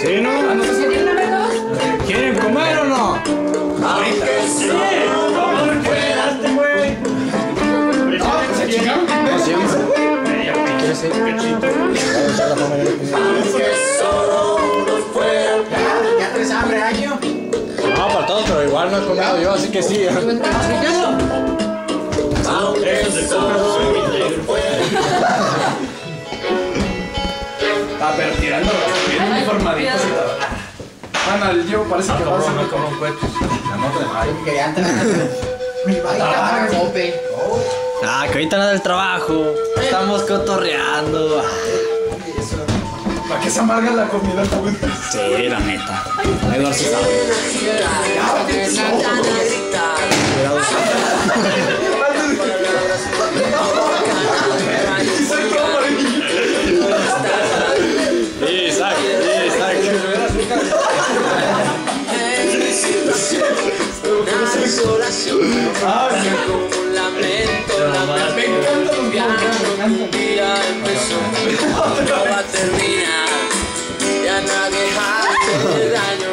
¿Sí, no? ¿Quieren comer o no? ¿Ya traes hambre, año? No, para todos, pero igual no he comido yo, así que sí. Ah, pero tirando. bien informaditos y todo. Ana, el Diego parece que va a ser como un cohete. La nota de mayo. Que ya antes. Mi vaina, Pope. Ah, que ahorita nada del trabajo. Estamos cotorreando. ¿Para qué se amarga la comida, güey? Sí, la neta. Eduardo sí sabe. Me encanta los videos, día empezó, no va a terminar. Ya daño.